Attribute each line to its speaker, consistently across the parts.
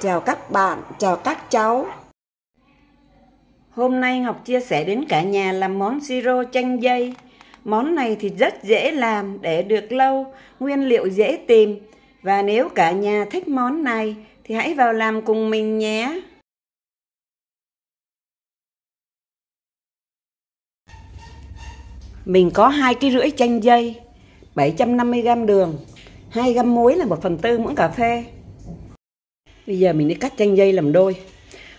Speaker 1: Chào các bạn, chào các cháu. Hôm nay Ngọc chia sẻ đến cả nhà làm món siro chanh dây. Món này thì rất dễ làm, để được lâu, nguyên liệu dễ tìm. Và nếu cả nhà thích món này thì hãy vào làm cùng mình nhé. Mình có hai cái rưỡi chanh dây, 750g đường, 2 gam muối là 1 phần tư muỗng cà phê. Bây giờ mình đi cắt chanh dây làm đôi.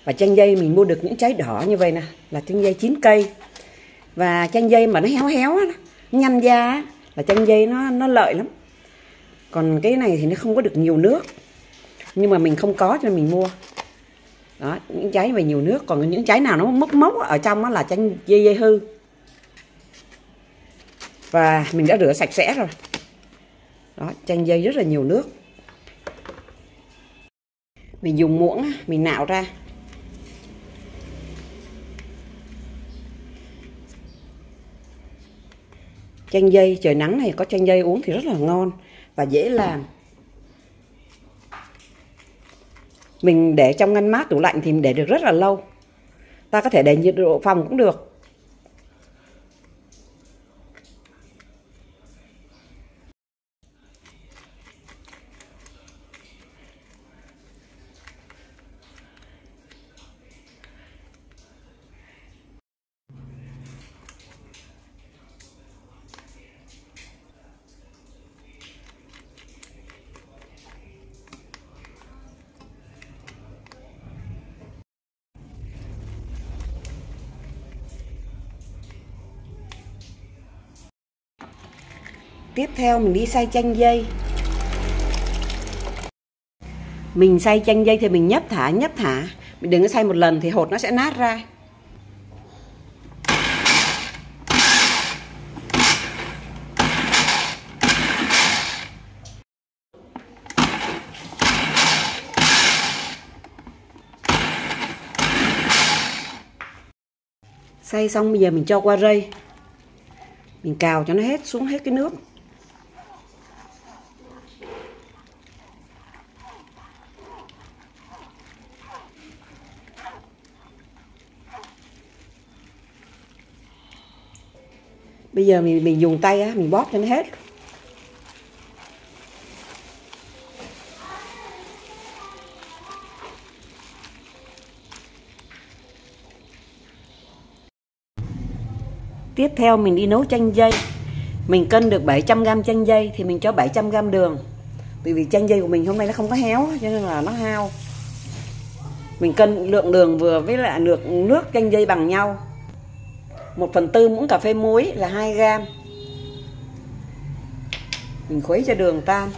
Speaker 1: Và chanh dây mình mua được những trái đỏ như vậy nè, là chanh dây chín cây. Và chanh dây mà nó héo héo nhăn da là chanh dây nó nó lợi lắm. Còn cái này thì nó không có được nhiều nước. Nhưng mà mình không có cho nên mình mua. Đó, những trái về nhiều nước, còn những trái nào nó mốc mốc ở trong đó là chanh dây dây hư. Và mình đã rửa sạch sẽ rồi. Đó, chanh dây rất là nhiều nước. Mình dùng muỗng mình nạo ra. Chanh dây, trời nắng này có chanh dây uống thì rất là ngon và dễ làm. Mình để trong ngăn mát tủ lạnh thì mình để được rất là lâu. Ta có thể để nhiệt độ phòng cũng được. Tiếp theo mình đi xay chanh dây. Mình xay chanh dây thì mình nhấp thả nhấp thả. Mình đừng có xay một lần thì hột nó sẽ nát ra. Xay xong bây giờ mình cho qua rây. Mình cào cho nó hết, xuống hết cái nước. Bây giờ mình mình dùng tay á, mình bóp cho nó hết. Tiếp theo mình đi nấu chanh dây. Mình cân được 700g chanh dây Thì mình cho 700g đường. Bởi vì chanh dây của mình hôm nay nó không có héo Cho nên là nó hao. Mình cân lượng đường vừa với lại lượng nước chanh dây bằng nhau. 1 phần tư muỗng cà phê muối là 2 gram. Mình khuấy cho đường tan.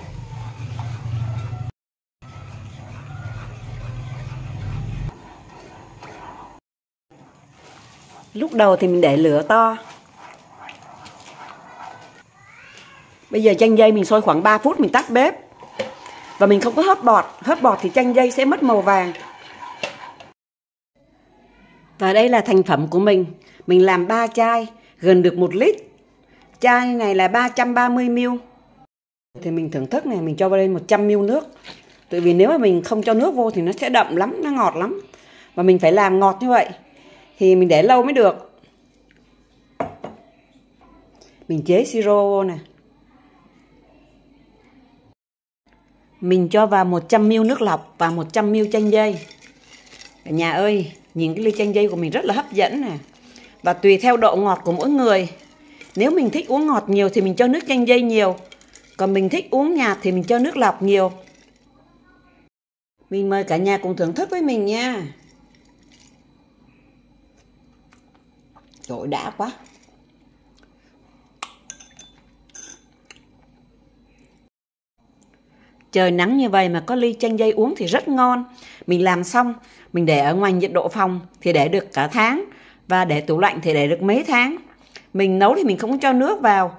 Speaker 1: Lúc đầu thì mình để lửa to. Bây giờ chanh dây mình sôi khoảng 3 phút mình tắt bếp. Và mình không có hớt bọt. Hớt bọt thì chanh dây sẽ mất màu vàng và đây là thành phẩm của mình mình làm 3 chai, gần được 1 lít. Chai này là 330ml. Thì mình thưởng thức này, mình cho vào đây 100ml nước. Tại vì nếu mà mình không cho nước vô thì nó sẽ đậm lắm, nó ngọt lắm. Và mình phải làm ngọt như vậy. Thì mình để lâu mới được. Mình chế siro vô nè. Mình cho vào 100ml nước lọc và 100ml chanh dây. Cả nhà ơi, nhìn cái ly chanh dây của mình rất là hấp dẫn nè và tùy theo độ ngọt của mỗi người. Nếu mình thích uống ngọt nhiều thì mình cho nước chanh dây nhiều, còn mình thích uống nhạt thì mình cho nước lọc nhiều. Mình mời cả nhà cùng thưởng thức với mình nha. Trời đã quá. Trời nắng như vậy mà có ly chanh dây uống thì rất ngon. Mình làm xong, mình để ở ngoài nhiệt độ phòng thì để được cả tháng. Và để tủ lạnh thì để được mấy tháng. Mình nấu thì mình không cho nước vào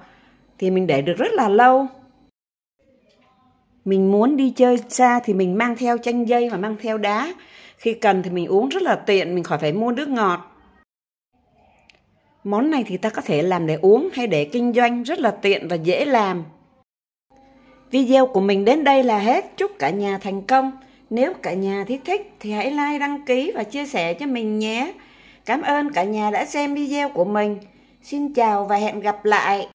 Speaker 1: thì mình để được rất là lâu. Mình muốn đi chơi xa thì mình mang theo chanh dây và mang theo đá. Khi cần thì mình uống rất là tiện mình khỏi phải mua nước ngọt. Món này thì ta có thể làm để uống hay để kinh doanh rất là tiện và dễ làm video của mình đến đây là hết chúc cả nhà thành công Nếu cả nhà thấy thích thì hãy like, đăng ký và chia sẻ cho mình nhé. Cảm ơn cả nhà đã xem video của mình. Xin chào và hẹn gặp lại.